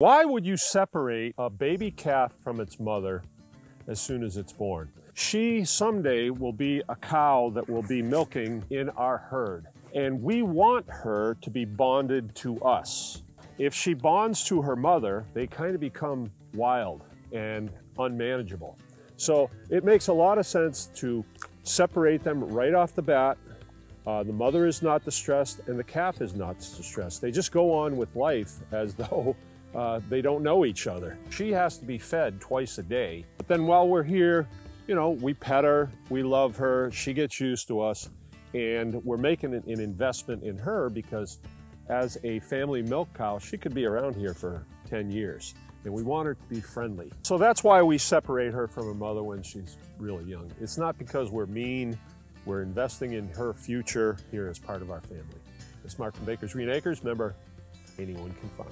Why would you separate a baby calf from its mother as soon as it's born? She someday will be a cow that will be milking in our herd, and we want her to be bonded to us. If she bonds to her mother, they kind of become wild and unmanageable. So it makes a lot of sense to separate them right off the bat. Uh, the mother is not distressed and the calf is not distressed. They just go on with life as though uh, they don't know each other. She has to be fed twice a day. But then while we're here, you know, we pet her, we love her, she gets used to us, and we're making an, an investment in her because as a family milk cow, she could be around here for 10 years and we want her to be friendly. So that's why we separate her from her mother when she's really young. It's not because we're mean, we're investing in her future here as part of our family. Is Mark from Baker's Green Acres. Remember, anyone can farm.